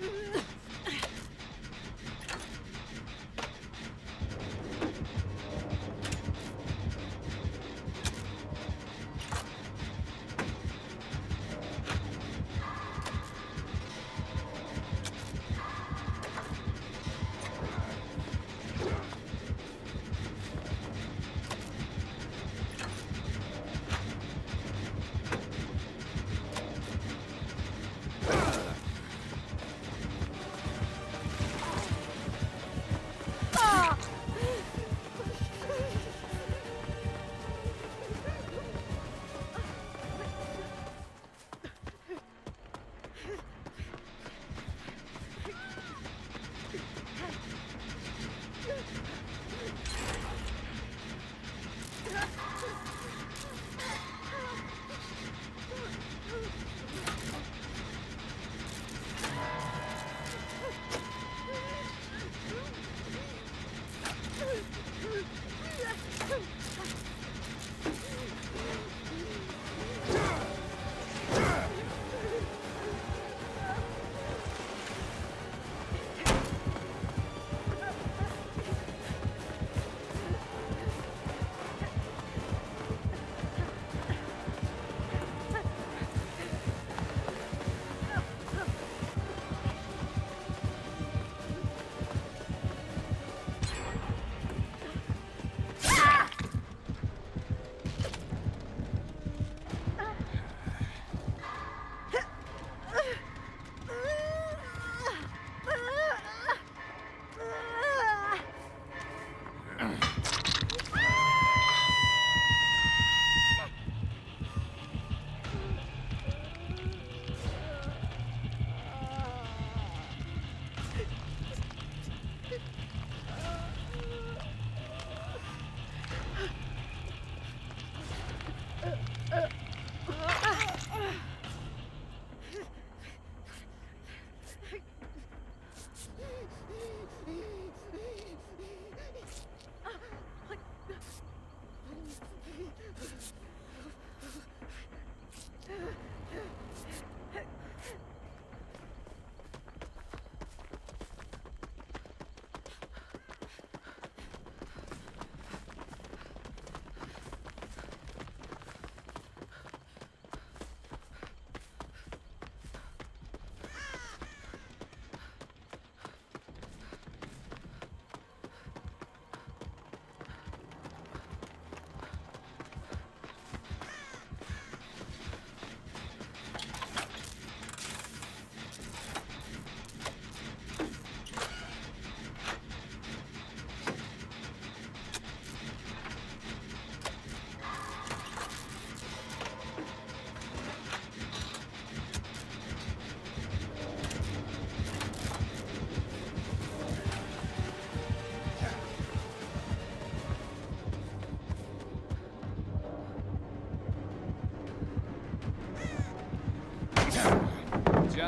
Yeah.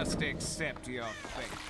Just accept your fate.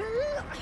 Yeah.